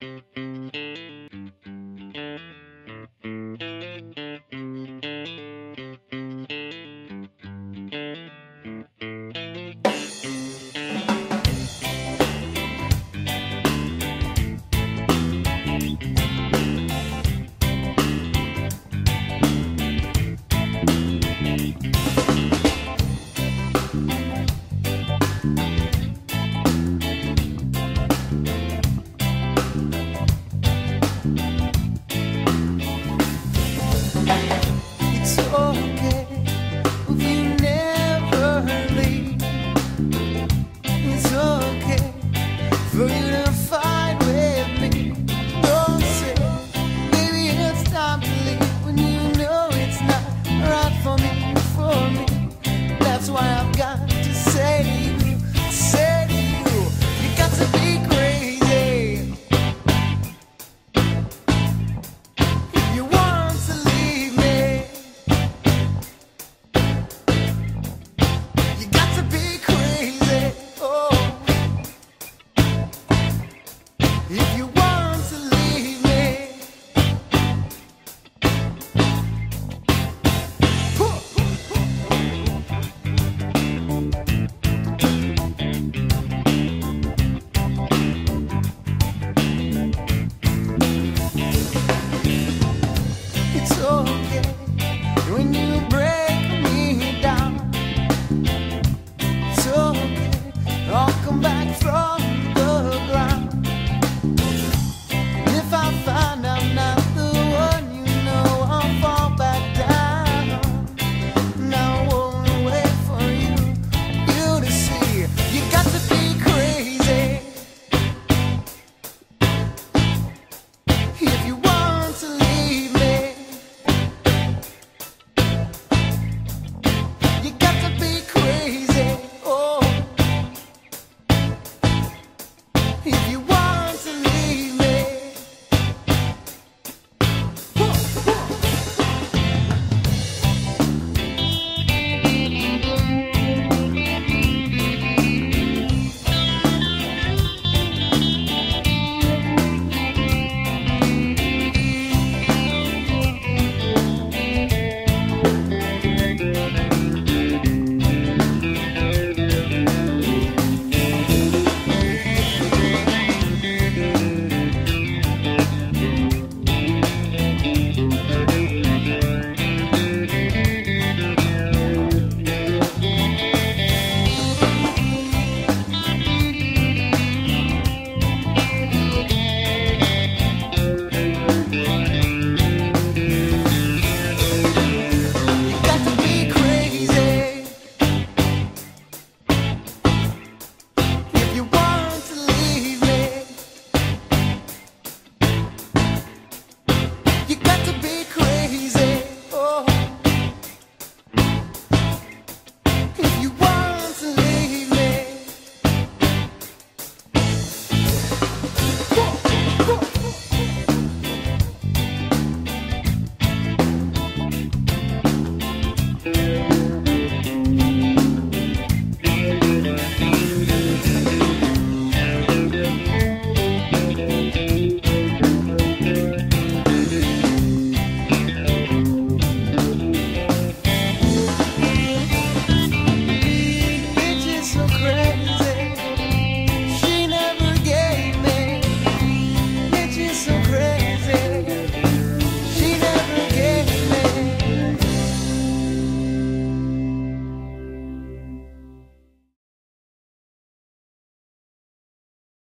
Música if you